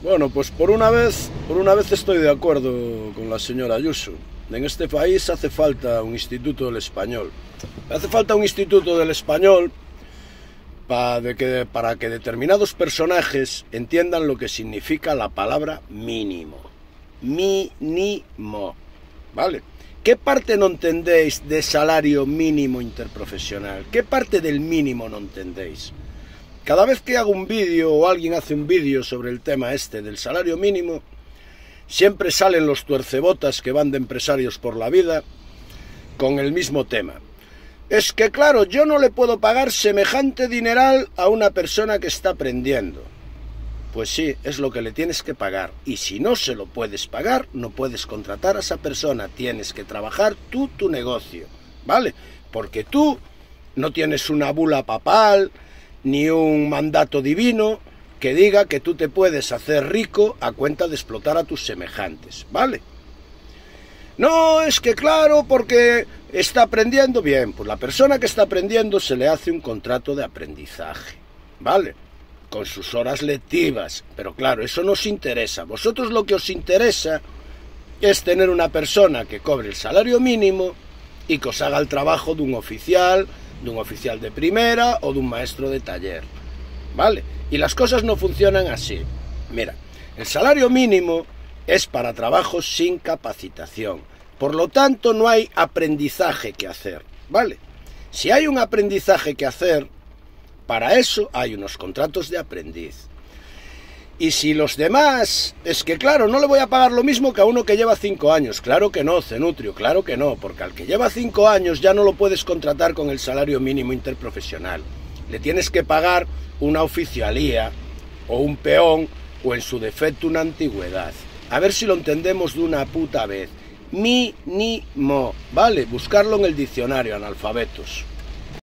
Bueno, pues por una vez, por una vez estoy de acuerdo con la señora Ayuso. En este país hace falta un instituto del español. Hace falta un instituto del español para que, para que determinados personajes entiendan lo que significa la palabra mínimo. Mínimo. ¿Vale? ¿Qué parte no entendéis de salario mínimo interprofesional? ¿Qué parte del mínimo no entendéis? Cada vez que hago un vídeo o alguien hace un vídeo sobre el tema este del salario mínimo, siempre salen los tuercebotas que van de empresarios por la vida con el mismo tema. Es que claro, yo no le puedo pagar semejante dineral a una persona que está aprendiendo. Pues sí, es lo que le tienes que pagar. Y si no se lo puedes pagar, no puedes contratar a esa persona. Tienes que trabajar tú tu negocio. ¿Vale? Porque tú no tienes una bula papal ni un mandato divino que diga que tú te puedes hacer rico a cuenta de explotar a tus semejantes. ¿Vale? No, es que claro, porque está aprendiendo bien. Pues la persona que está aprendiendo se le hace un contrato de aprendizaje. ¿Vale? Con sus horas lectivas. Pero claro, eso nos interesa. Vosotros lo que os interesa es tener una persona que cobre el salario mínimo y que os haga el trabajo de un oficial, de un oficial de primera o de un maestro de taller. ¿Vale? Y las cosas no funcionan así. Mira, el salario mínimo es para trabajos sin capacitación. Por lo tanto, no hay aprendizaje que hacer, ¿vale? Si hay un aprendizaje que hacer, para eso hay unos contratos de aprendiz. Y si los demás, es que claro, no le voy a pagar lo mismo que a uno que lleva cinco años. Claro que no, Cenutrio, claro que no, porque al que lleva cinco años ya no lo puedes contratar con el salario mínimo interprofesional. Le tienes que pagar una oficialía o un peón o en su defecto una antigüedad. A ver si lo entendemos de una puta vez. Mi, ni, mo. Vale, buscarlo en el diccionario, analfabetos.